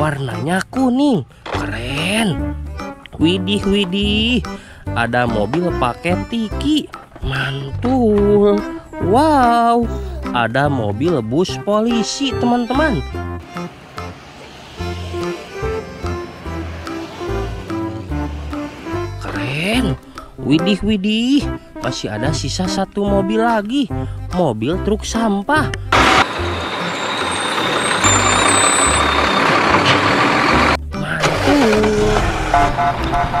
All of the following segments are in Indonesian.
warnanya kuning. Keren. Widih, widih. Ada mobil pakai tiki. Mantul. Wow. Ada mobil bus polisi, teman-teman. Keren. Widih, widih. Masih ada sisa satu mobil lagi. Mobil truk sampah. Mantul.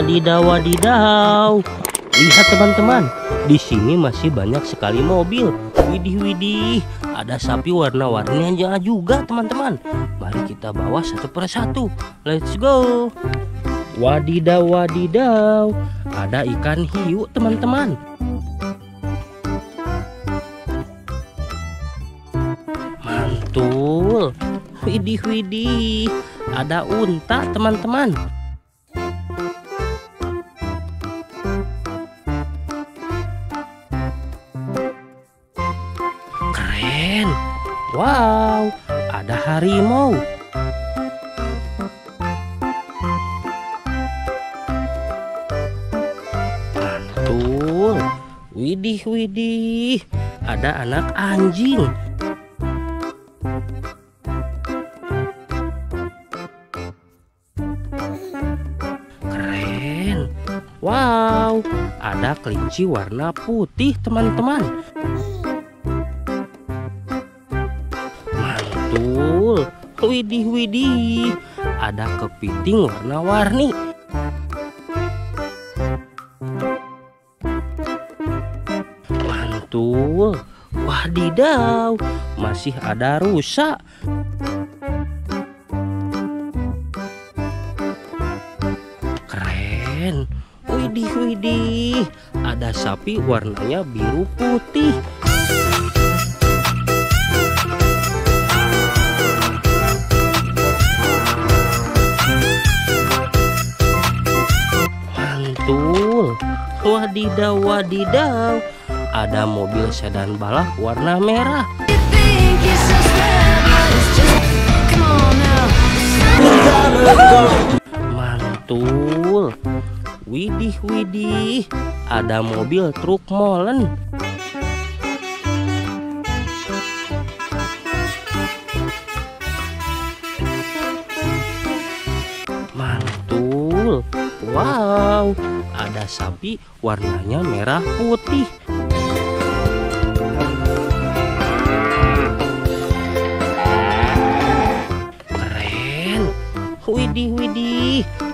Wadidaw, wadidaw. Lihat teman-teman, di sini masih banyak sekali mobil. Widih, widih. Ada sapi warna-warninya juga teman-teman. Mari kita bawa satu persatu. Let's go. Wadidaw, wadidaw. Ada ikan hiu teman-teman. Mantul. Widih, widih. Ada unta teman-teman. Anak anjing. Keren. Wow, ada kelinci warna putih, teman-teman. Mantul. Widih, widih. Ada kepiting warna-warni. Wadidaw, masih ada rusa. Keren. Widih, widih. Ada sapi warnanya biru putih. Mantul. Wadidaw, wadidaw. Ada mobil sedan balap warna merah. Mantul. Widih, widih. Ada mobil truk molen. Mantul. Wow, ada sapi warnanya merah putih.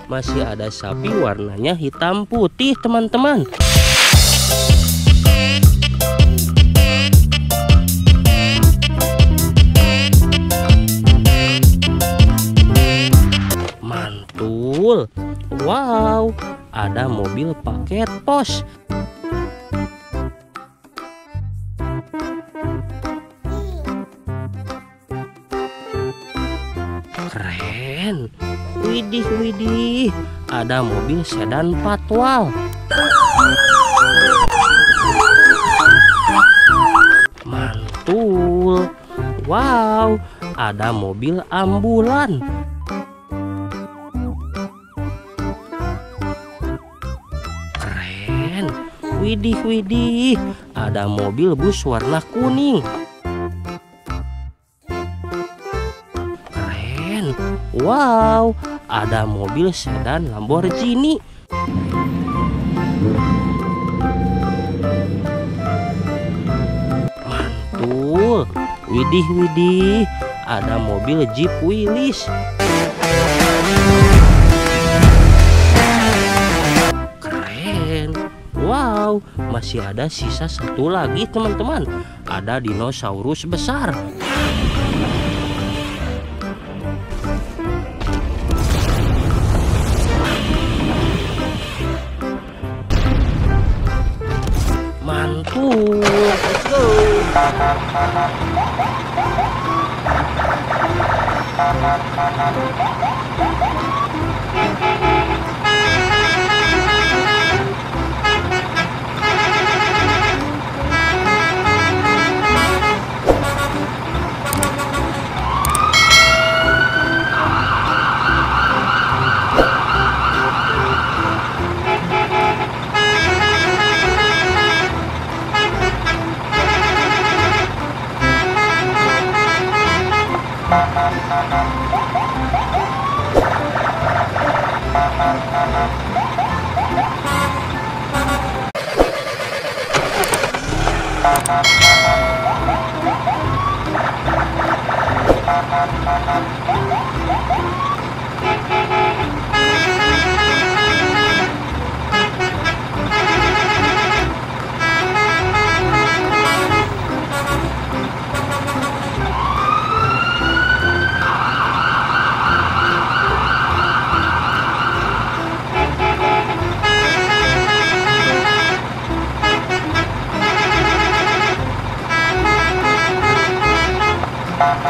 Masih ada sapi warnanya hitam putih, teman-teman. Mantul. Wow, ada mobil paket pos. Keren. Widih, widih. Ada mobil sedan patwal. Mantul. Wow, ada mobil ambulan. Keren. Widih, widih. Ada mobil bus warna kuning. Wow, ada mobil sedan Lamborghini. Mantul. Widih, widih. Ada mobil Jeep Willys. Keren. Wow, masih ada sisa satu lagi teman-teman. Ada dinosaurus besar. Let's go. Thank you.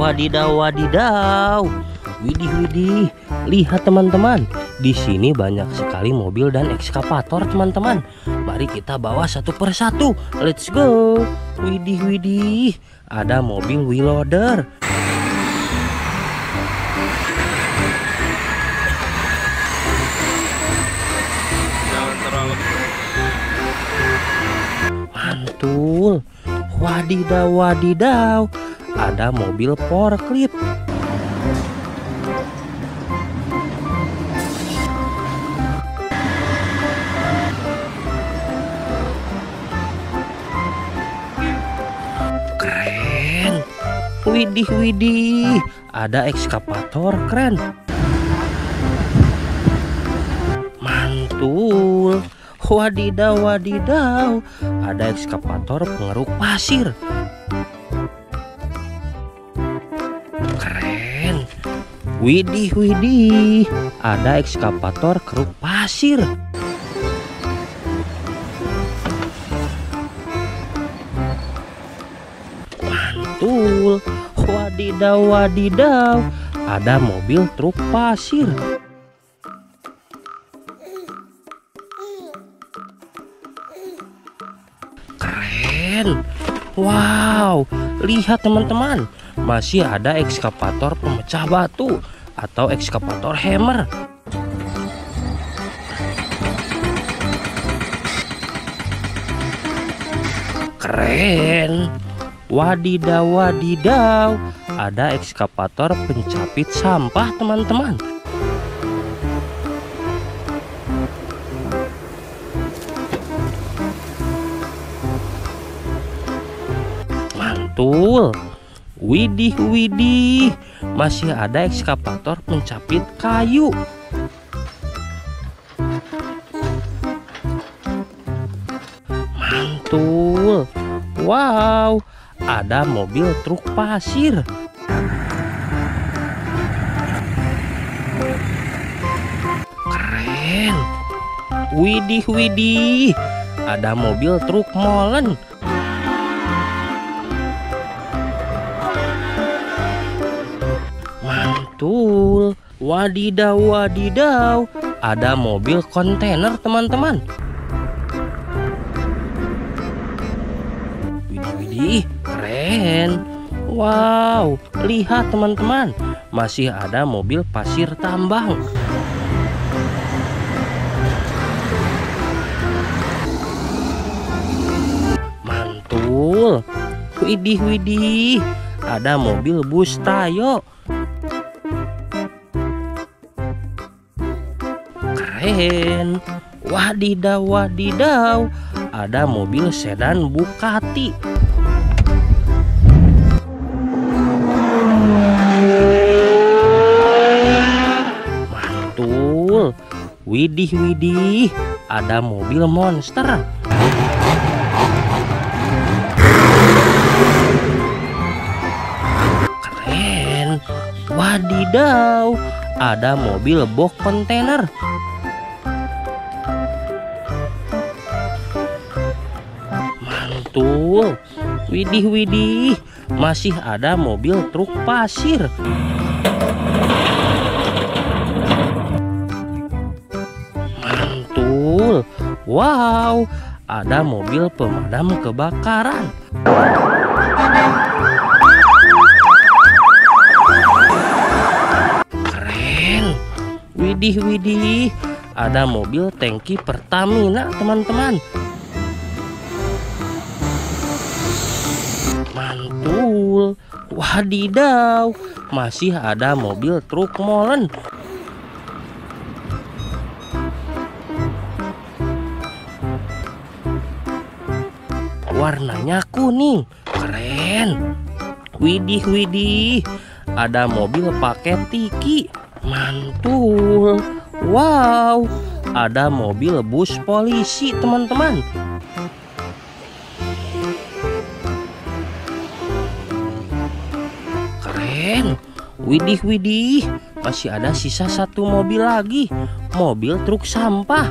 Wadidaw, wadidaw. Widih, widih. Lihat teman-teman, di sini banyak sekali mobil dan ekskavator teman-teman. Mari kita bawa satu persatu. Let's go. Widih, widih. Ada mobil wheel loader. Mantul. Wadidaw, wadidaw ada mobil forklift. Keren. Widih widih, ada ekskavator keren. Mantul. Wadidaw wadidaw, ada ekskavator pengeruk pasir. Widih, widih, ada ekskavator keruk pasir. Mantul, wadidaw, wadidaw, ada mobil truk pasir. Keren, wow, lihat teman-teman masih ada ekskavator pemecah batu atau ekskavator hammer. Keren. Wadidaw wadidaw, ada ekskavator pencapit sampah, teman-teman. Mantul. Widih, widih, masih ada ekskavator pencapit kayu. Mantul. Wow, ada mobil truk pasir. Keren. Widih, widih, ada mobil truk molen. Betul. Wadidaw, wadidaw. Ada mobil kontainer, teman-teman. Widih, widih, keren. Wow, lihat teman-teman. Masih ada mobil pasir tambang. Mantul. Widih, widih. Ada mobil bus tayo. Keren Wadidaw wadidaw Ada mobil sedan Bugatti Mantul. Widih widih Ada mobil monster. Keren. Wadidaw Ada mobil box kontainer Betul. Widih widih, masih ada mobil truk pasir. Mantul. Wow, ada mobil pemadam kebakaran. Keren. Widih widih, ada mobil tangki Pertamina, teman-teman. Mantul. Wadidaw, masih ada mobil truk molen. Warnanya kuning, keren. Widih widih, ada mobil pakai tiki. Mantul. Wow, ada mobil bus polisi, teman-teman. Keren. Widih widih, masih ada sisa satu mobil lagi. Mobil truk sampah.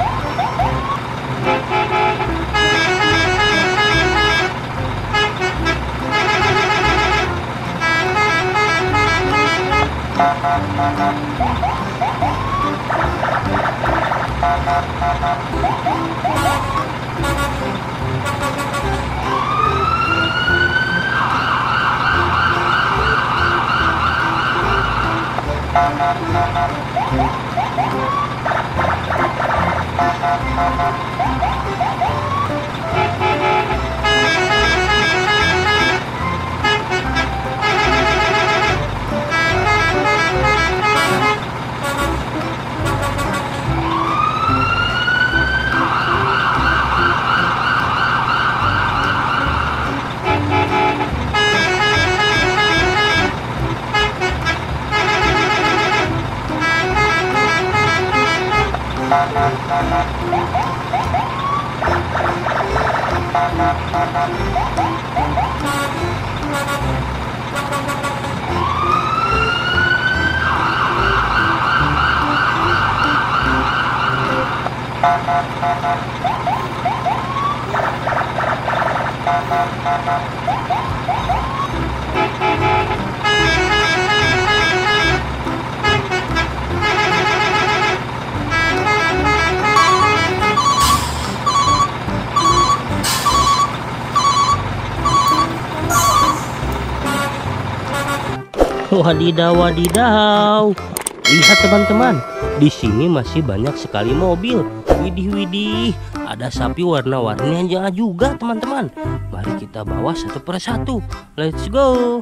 Wadidaw, wadidaw. Lihat teman-teman, di sini masih banyak sekali mobil. Widih, widih, ada sapi warna-warni yang juga teman-teman. Mari kita bawa satu persatu. Let's go.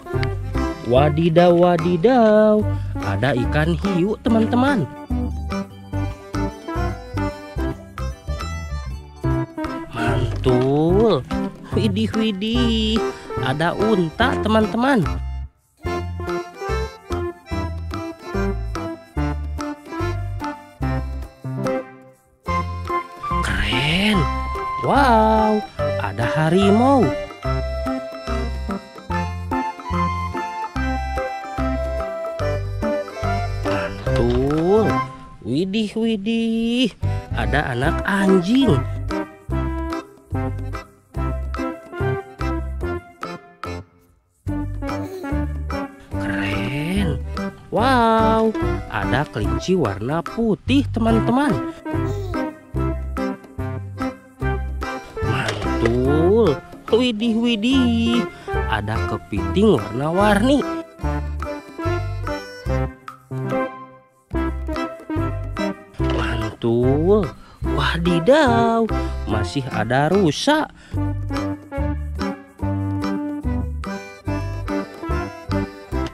Wadidaw, wadidaw, ada ikan hiu teman-teman. Mantul. Widih, widih, ada unta teman-teman. Wow, ada harimau. Mantul. Widih, widih. Ada anak anjing. Keren. Wow, ada kelinci warna putih, teman-teman. Ada kepiting warna-warni. Mantul. Wadidaw, masih ada rusa.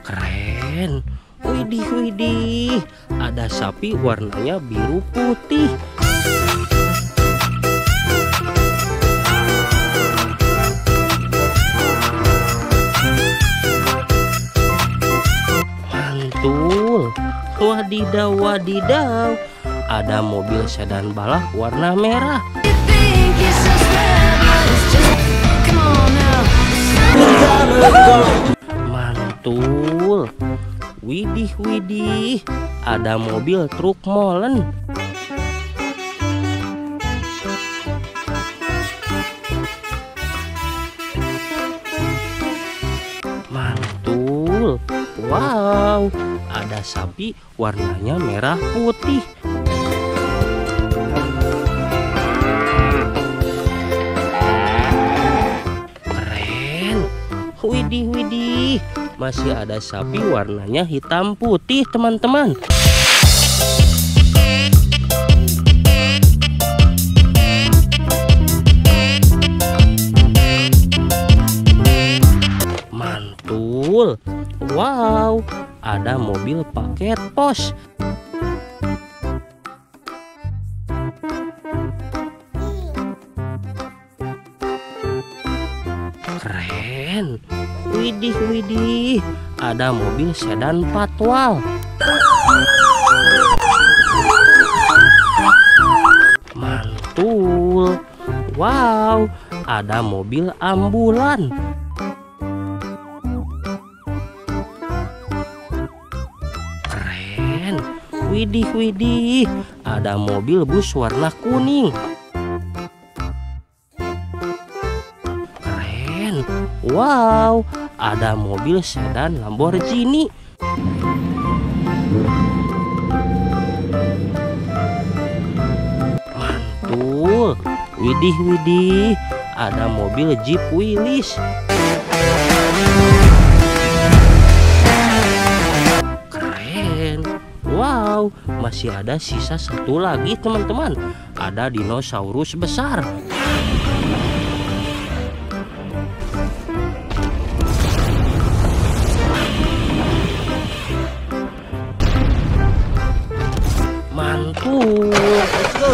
Keren. Widih, widih. Ada sapi warnanya biru putih. Wadidaw, wadidaw. Ada mobil sedan balap warna merah. Mantul. Widih, widih. Ada mobil truk molen. Sapi warnanya merah putih. Keren. Widih, widih. Masih ada sapi warnanya hitam putih, teman-teman. Mantul. Wow, ada mobil paket pos. Keren. Widih, widih. Ada mobil sedan patwal. Mantul. Wow, ada mobil ambulan. Widih, widih. Ada mobil bus warna kuning. Keren. Wow, ada mobil sedan Lamborghini. Mantul. Widih, widih. Ada mobil Jeep Willys. Masih ada sisa satu lagi teman-teman. Ada dinosaurus besar. Mantul. Let's go.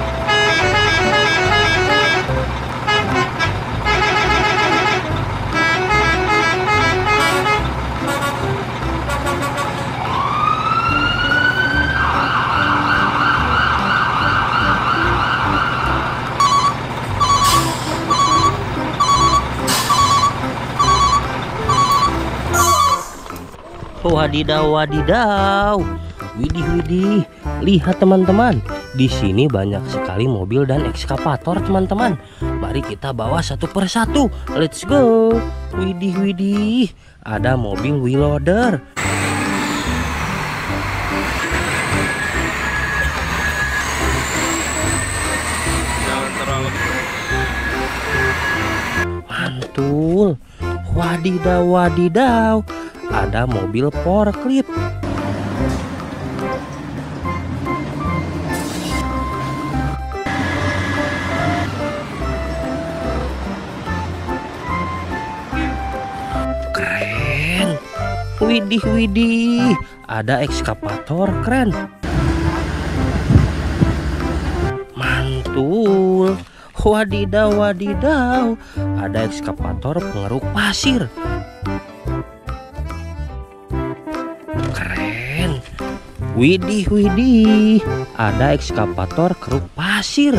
Wadidaw, wadidaw. Widih, widih. Lihat teman-teman, di sini banyak sekali mobil dan ekskavator teman-teman. Mari kita bawa satu persatu. Let's go. Widih, widih. Ada mobil wheel loader. Mantul. Wadidaw, wadidaw. Ada mobil forklift. Keren. Widih, widih. Ada ekskavator keren. Mantul. Wadidaw, wadidaw. Ada ekskavator pengeruk pasir. Widih, widih. Ada ekskavator keruk pasir.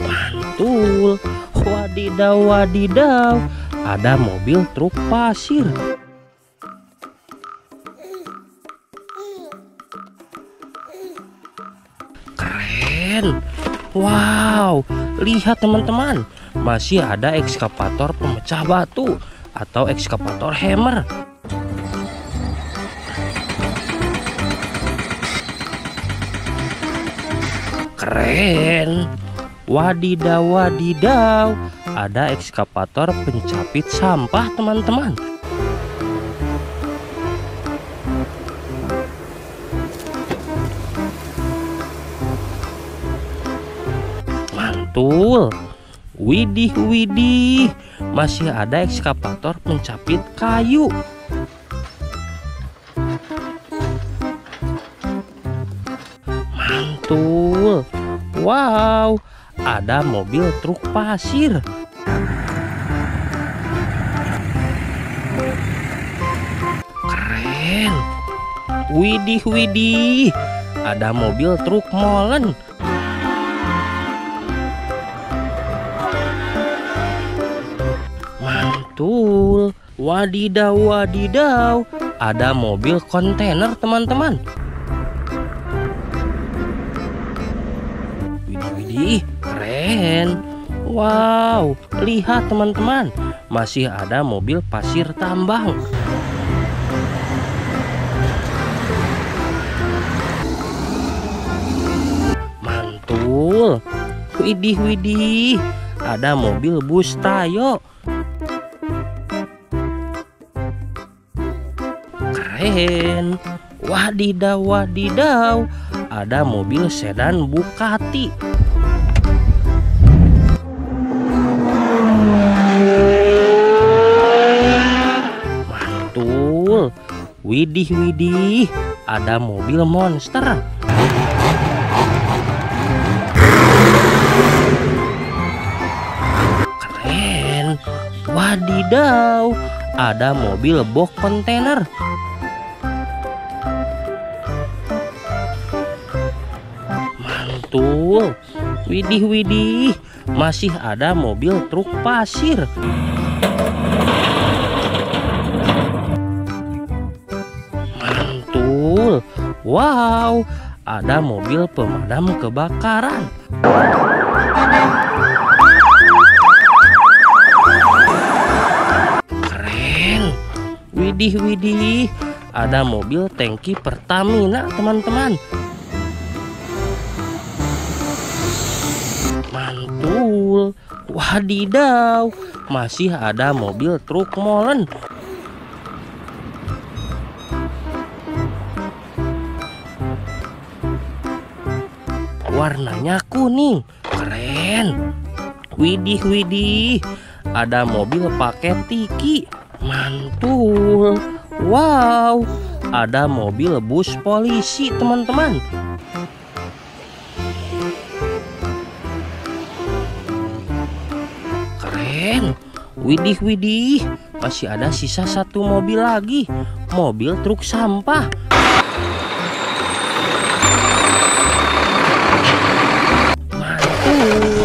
Mantul. Wadidaw, wadidaw. Ada mobil truk pasir. Keren. Wow, lihat teman-teman. Masih ada ekskavator pemecah batu atau ekskavator hammer. Keren. Wadidaw, wadidaw. Ada ekskavator pencapit sampah, teman-teman. Mantul. Widih, widih. Masih ada ekskavator pencapit kayu. Mantul. Wow, ada mobil truk pasir. Keren. Widih, widih. Ada mobil truk molen. Mantul. Wadidaw, wadidaw. Ada mobil kontainer, teman-teman. Widih, widih, keren. Wow, lihat teman-teman, masih ada mobil pasir tambang. Mantul. Widih, widih, ada mobil bus tayo. Keren. Wadidaw, wadidaw, ada mobil sedan Bugatti. Mantul. Widih, widih, ada mobil monster. Keren. Wadidaw, ada mobil box kontainer. Mantul. Widih widih, masih ada mobil truk pasir. Mantul. Wow, ada mobil pemadam kebakaran. Keren. Widih widih, ada mobil tangki Pertamina, teman-teman. Mantul. Wadidaw, masih ada mobil truk molen. Warnanya kuning, keren. Widih widih, ada mobil pakai tiki. Mantul. Wow, ada mobil bus polisi, teman-teman. Widih widih, masih ada sisa satu mobil lagi. Mobil truk sampah. Mantul.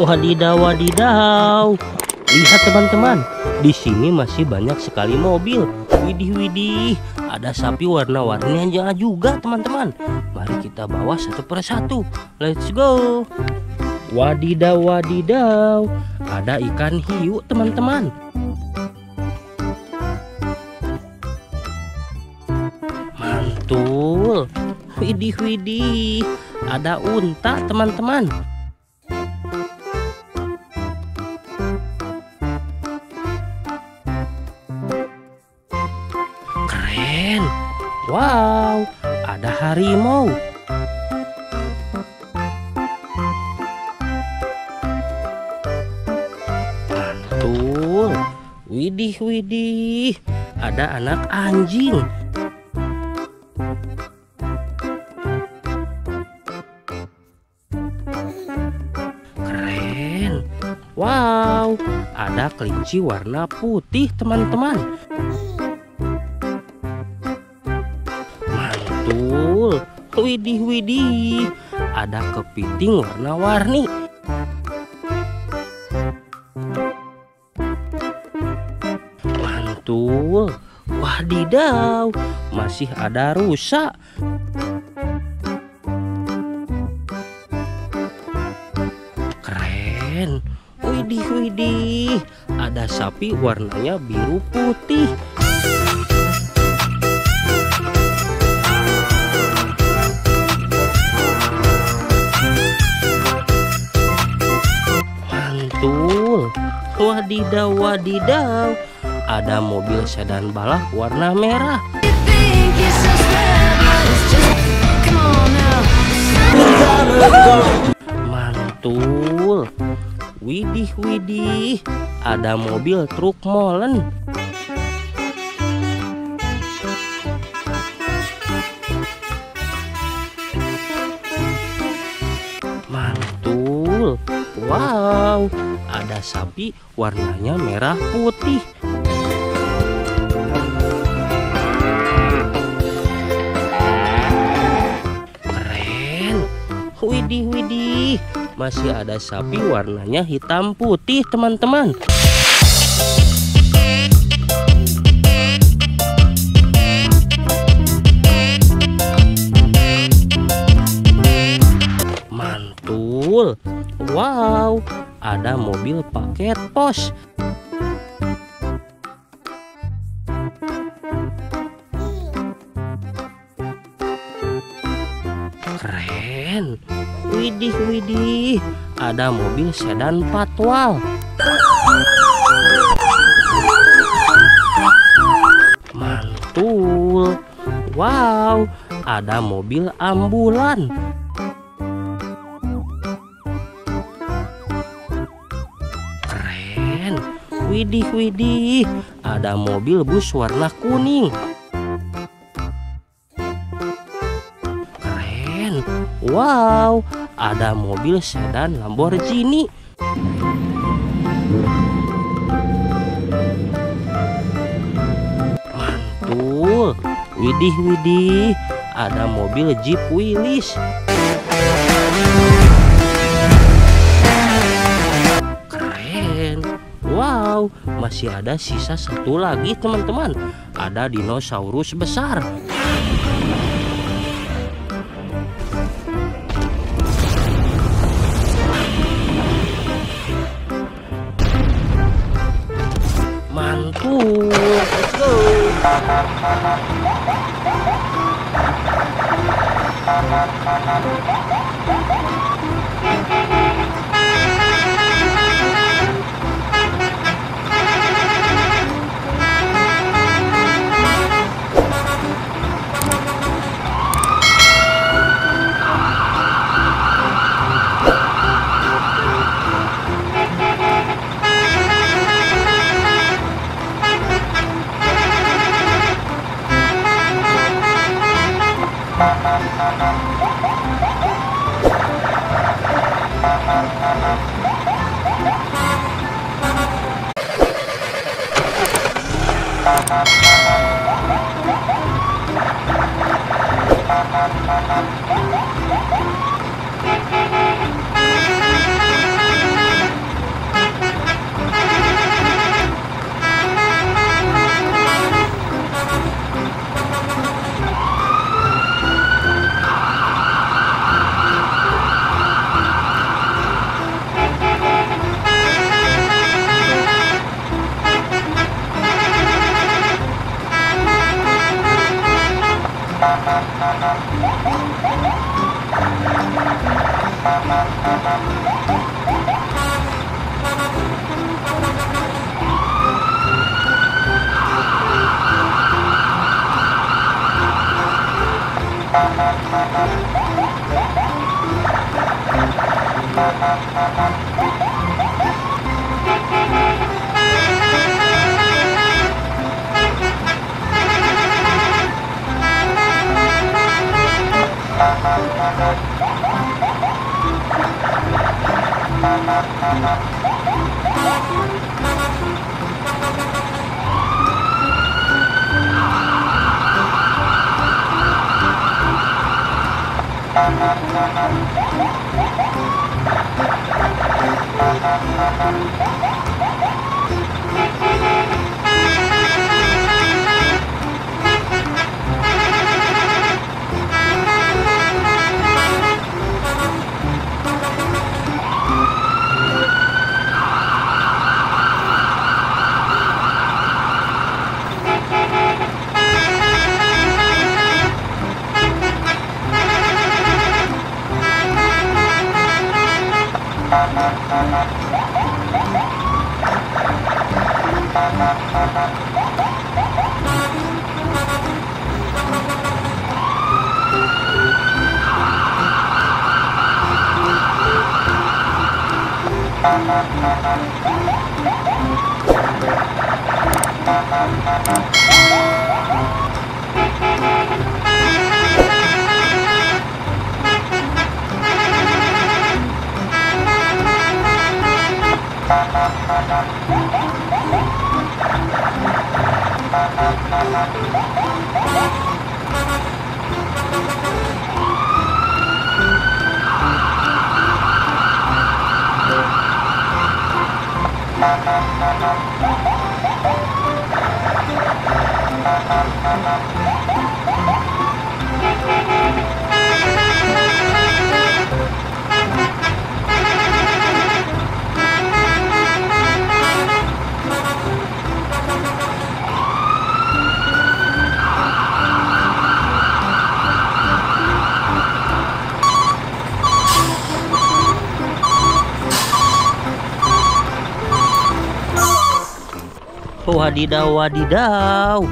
Wadidaw, wadidaw. Lihat teman-teman, di sini masih banyak sekali mobil. Widih, widih, ada sapi warna-warni yang juga teman-teman. Mari kita bawa satu persatu. Let's go. Wadidaw, wadidaw, ada ikan hiu teman-teman. Mantul. Widih, widih, ada unta teman-teman. Wow, ada harimau. Mantul. Widih, widih. Ada anak anjing. Keren. Wow, ada kelinci warna putih, teman-teman. Widih widih. Ada kepiting warna-warni. Mantul. Wadidaw, masih ada rusa. Keren. Widih widih. Ada sapi warnanya biru putih. Wadidaw wadidaw. Ada mobil sedan balap warna merah. Mantul. Widih widih. Ada mobil truk molen. Mantul. Wow, ada sapi warnanya merah putih. Keren. Widih widih. Masih ada sapi warnanya hitam putih, teman-teman. Mobil paket pos. Keren. Widih widih. Ada mobil sedan patwal. Mantul. Wow, ada mobil ambulan. Widih widih. Ada mobil bus warna kuning. Keren. Wow, ada mobil sedan Lamborghini. Mantul. Widih widih. Ada mobil Jeep Willys. Masih ada sisa satu lagi teman-teman. Ada dinosaurus besar. Mantul. Let's go. Wadidaw, wadidaw.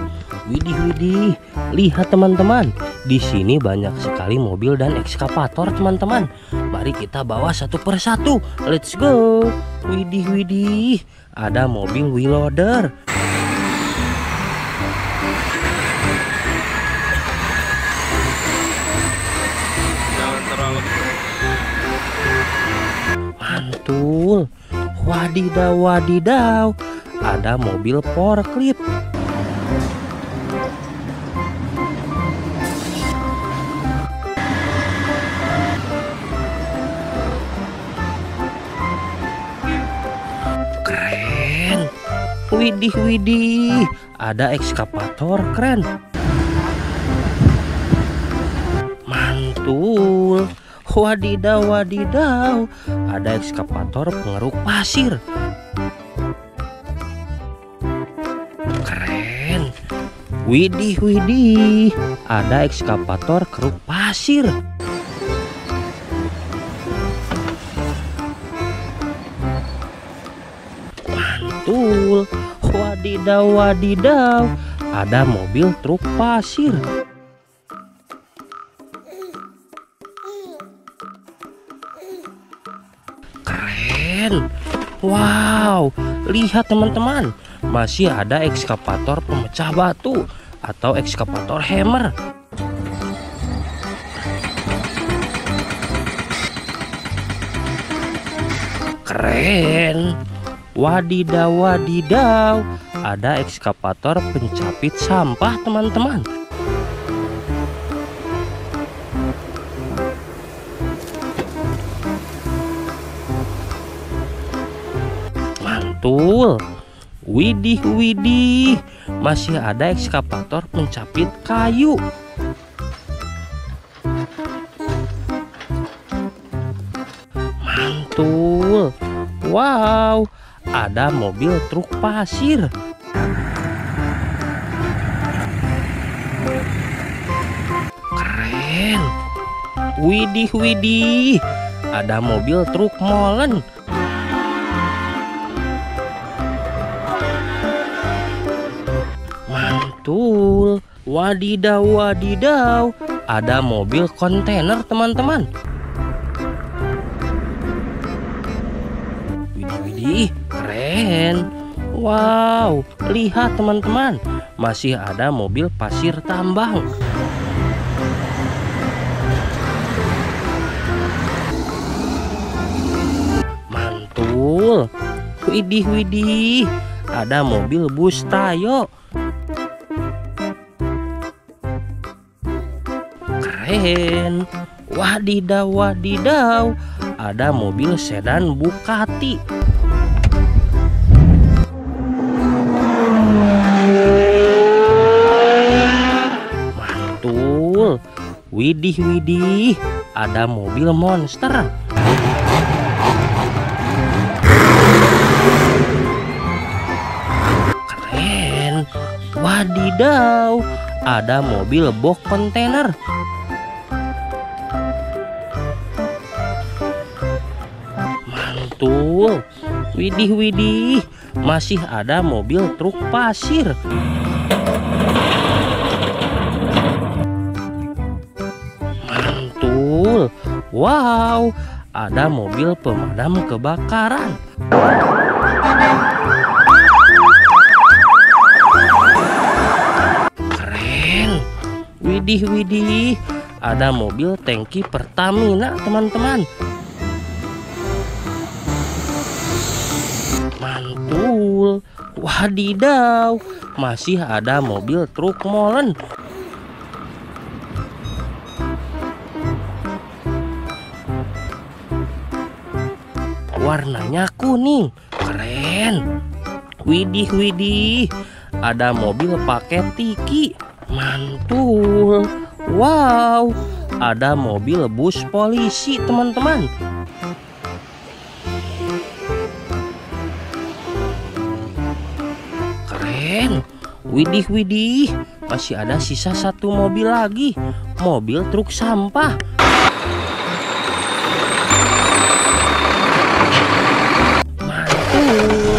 Widih, widih. Lihat teman-teman, di sini banyak sekali mobil dan ekskavator teman-teman. Mari kita bawa satu persatu. Let's go. Widih, widih. Ada mobil wheel loader. Mantul. Wadidaw, wadidaw. Ada mobil forklift. Keren. Widih, widih. Ada ekskavator keren. Mantul. Wadidaw, wadidaw. Ada ekskavator pengeruk pasir. Widih, widih. Ada ekskavator keruk pasir. Mantul. Wadidaw, wadidaw. Ada mobil truk pasir. Keren. Wow, lihat teman-teman, masih ada ekskavator pemecah batu atau ekskavator hammer. Keren. Wadidaw, wadidaw. Ada ekskavator pencapit sampah, teman-teman. Mantul. Widih, widih. Masih ada ekskavator pencapit kayu. Mantul. Wow, ada mobil truk pasir. Keren. Widih, widih. Ada mobil truk molen. Mantul. Wadidaw, wadidaw. Ada mobil kontainer, teman-teman. Widih, widih, keren. Wow, lihat teman-teman, masih ada mobil pasir tambang. Mantul. Widih, widih, ada mobil bus Tayo. Keren. Wadidaw, wadidaw. Ada mobil sedan Bugatti. Mantul. Widih, widih. Ada mobil monster. Keren. Wadidaw. Ada mobil box kontainer. Mantul. Widih, widih. Masih ada mobil truk pasir. Mantul. Wow, ada mobil pemadam kebakaran. Keren. Widih, widih. Ada mobil tangki Pertamina, teman-teman. Wadidaw. Masih ada mobil truk molen. Warnanya kuning. Keren. Widih, widih. Ada mobil pakai tiki. Mantul. Wow. Ada mobil bus polisi, teman-teman. Keren. Widih, widih. Masih ada sisa satu mobil lagi. Mobil truk sampah. Mantul.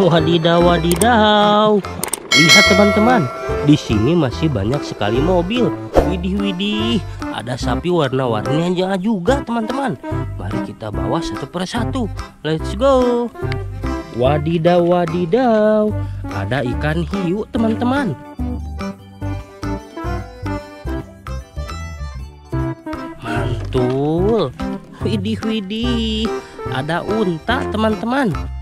Wadidaw, wadidaw. Lihat teman-teman, di sini masih banyak sekali mobil. Widih, widih. Ada sapi warna-warni yang juga teman-teman. Mari kita bawa satu persatu. Let's go. Wadidaw, wadidaw. Ada ikan hiu teman-teman. Mantul. Widih, widih. Ada unta teman-teman.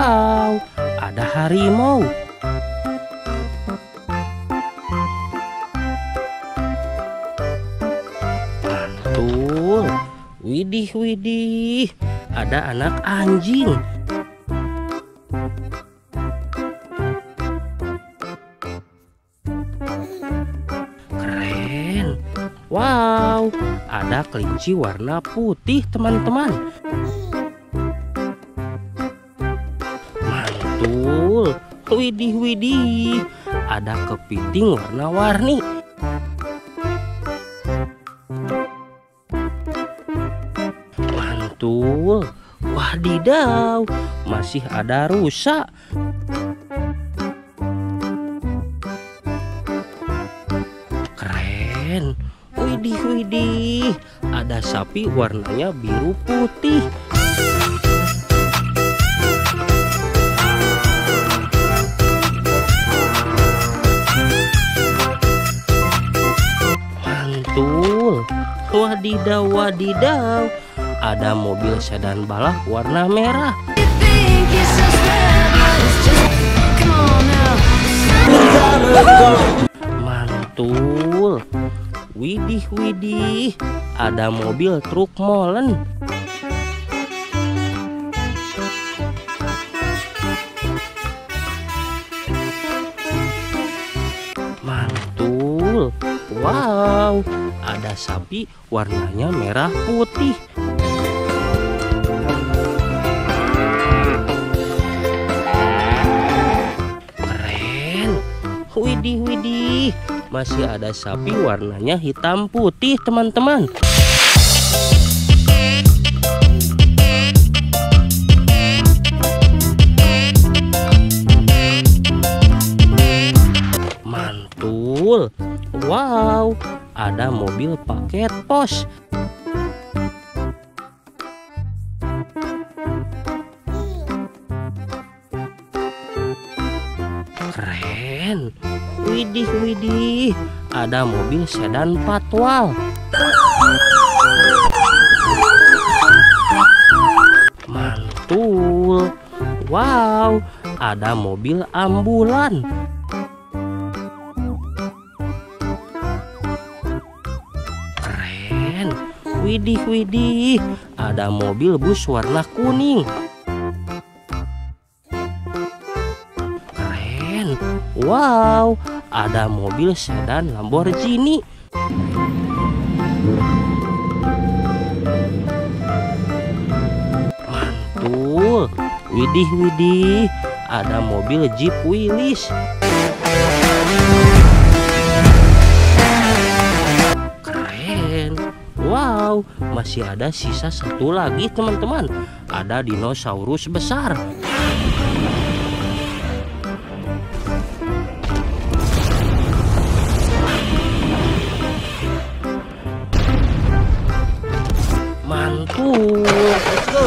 Wow, ada harimau. Mantul. Widih, widih. Ada anak anjing. Keren. Wow, ada kelinci warna putih, teman-teman. Widih, widih. Ada kepiting warna-warni. Mantul. Wadidaw, masih ada rusa. Keren. Widih, widih. Ada sapi warnanya biru putih. Wadidaw, wadidaw. Ada mobil sedan balap warna merah. Mantul. Widih, widih. Ada mobil truk molen. Mantul. Wow, ada sapi warnanya merah putih. Keren. Widih, widih. Masih ada sapi warnanya hitam putih, teman-teman. Mantul. Wow, ada mobil paket pos. Keren. Widih, widih. Ada mobil sedan patwal. Mantul. Wow, ada mobil ambulan. Widih, widih. Ada mobil bus warna kuning. Keren. Wow, ada mobil sedan Lamborghini. Mantul. Widih, widih. Ada mobil Jeep Willys. masih ada sisa satu lagi teman-teman. Ada dinosaurus besar. Mantul. Let's go.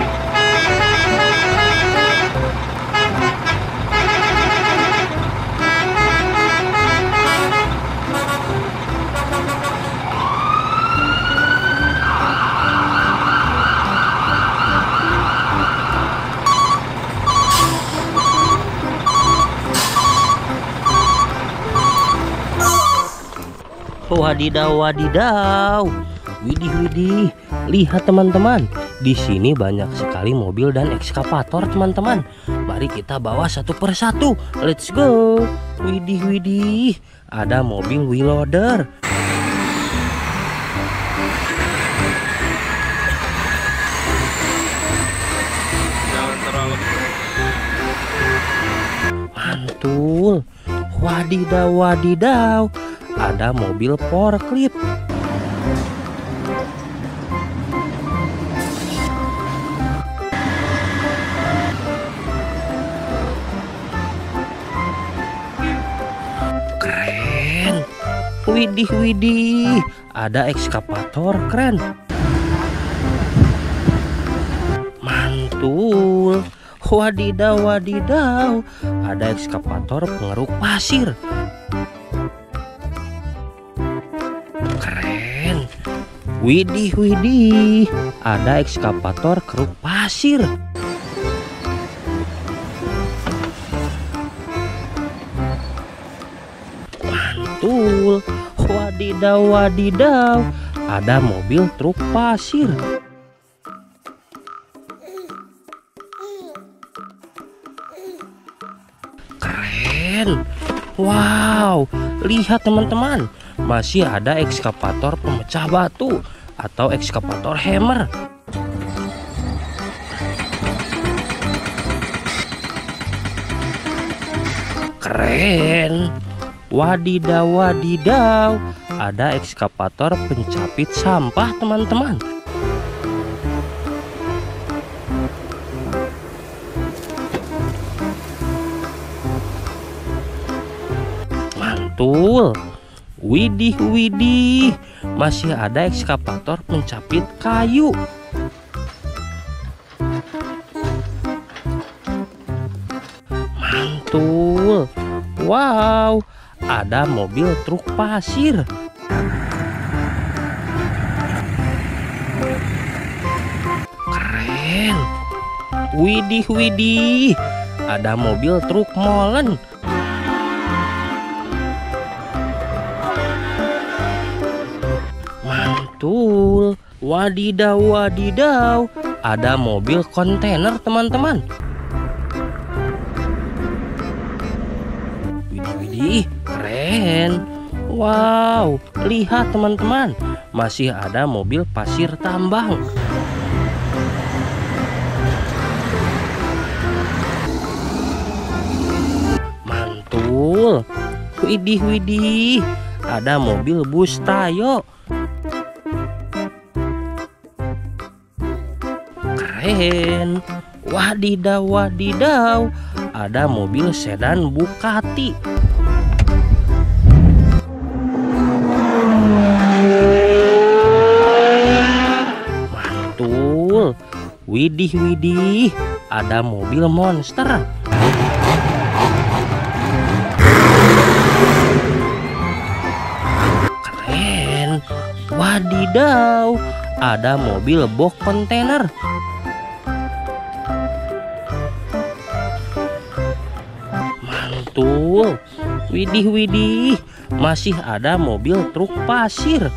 Wadidaw, wadidaw. Widih, widih. Lihat teman-teman. Di sini banyak sekali mobil dan ekskavator teman-teman. Mari kita bawa satu persatu. Let's go. Widih, widih. Ada mobil wheel loader. Mantul. Wadidaw, wadidaw. Ada mobil forklift. Keren. Widih, widih. Ada ekskavator keren. Mantul. Wadidaw, wadidaw. Ada ekskavator pengeruk pasir. Widih, widih. Ada ekskavator keruk pasir. Mantul. Wadidaw, wadidaw. Ada mobil truk pasir. Keren. Wow, lihat teman-teman. Masih ada ekskavator pemecah batu atau ekskavator hammer. Keren. Wadidaw, wadidaw. Ada ekskavator pencapit sampah, teman-teman. Mantul. Widih, widih. Masih ada ekskavator pencapit kayu. Mantul. Wow, ada mobil truk pasir. Keren. Widih, widih. Ada mobil truk molen. Wadidaw, wadidaw. Ada mobil kontainer, teman-teman. Widih, keren. Wow, lihat teman-teman, masih ada mobil pasir tambang. Mantul. Widih, widih, ada mobil bus tayo. Keren. Wadidaw, wadidaw, ada mobil sedan Bugatti. Mantul. Widih, widih, ada mobil monster. Keren. Wadidaw, ada mobil box kontainer. Mantul. Widih, widih, masih ada mobil truk pasir.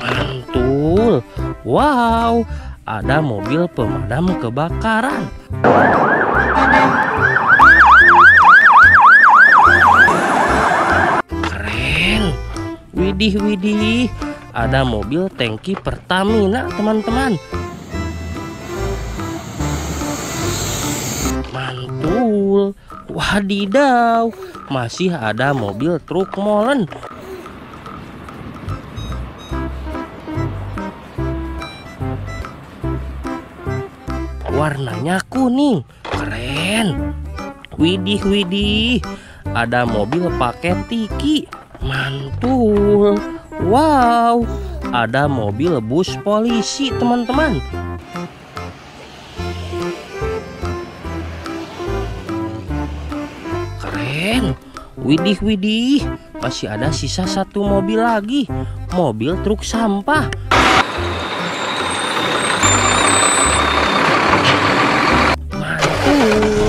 Mantul. Wow, ada mobil pemadam kebakaran. Keren. Widih, widih, ada mobil tangki Pertamina, teman-teman. Wadidaw, masih ada mobil truk molen. Warnanya kuning. Keren. Widih, widih. Ada mobil pakai tiki. Mantul. Wow, ada mobil bus polisi, teman-teman. Widih, widih. Masih ada sisa satu mobil lagi. Mobil truk sampah. Mantul.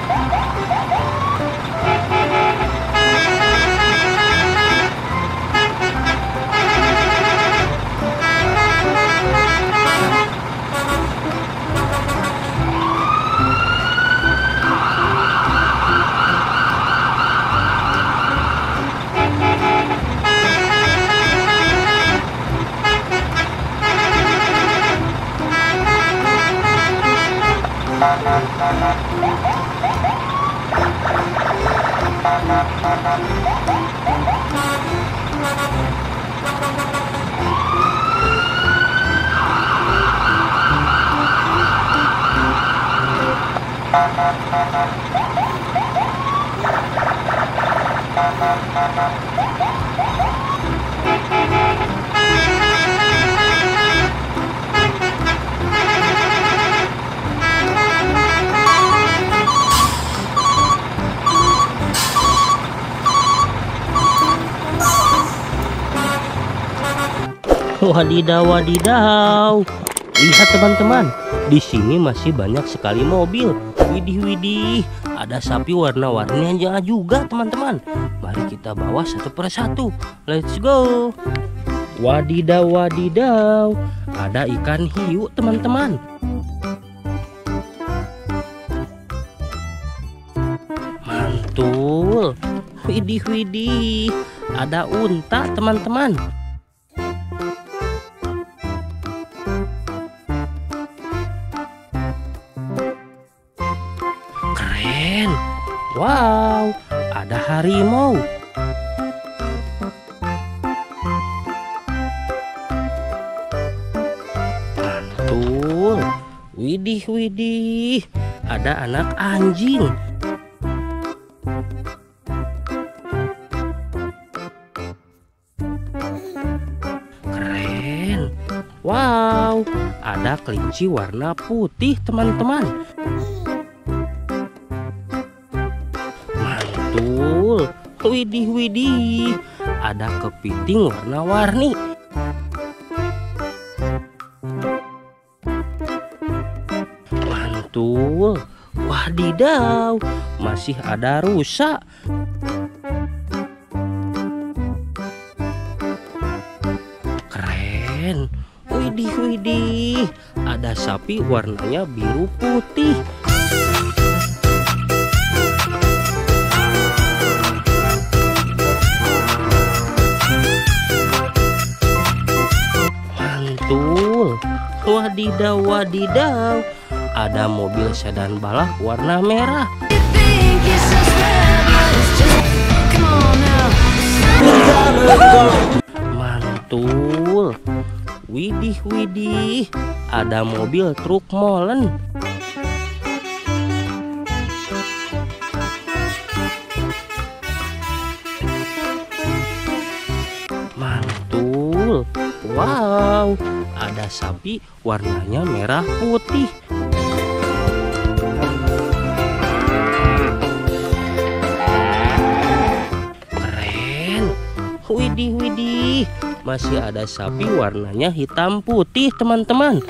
Wadidaw, wadidaw. Lihat teman-teman, di sini masih banyak sekali mobil. Widih widih, ada sapi warna-warni yang juga teman-teman. Mari kita bawa satu persatu. Let's go. Wadidaw wadidaw, ada ikan hiu teman-teman. Mantul. Widih widih, ada unta teman-teman. Ada anak anjing. Keren. Wow, ada kelinci warna putih, teman-teman. Mantul. Widih widih, ada kepiting warna-warni. Mantul. Wadidaw, masih ada rusa. Keren. Widih widih, ada sapi warnanya biru putih. Mantul. Wadidaw wadidaw, ada mobil sedan balap warna merah. Mantul. Widih widih, ada mobil truk molen. Mantul. Wow, ada sapi warnanya merah putih. Masih ada sapi warnanya hitam putih, teman-teman.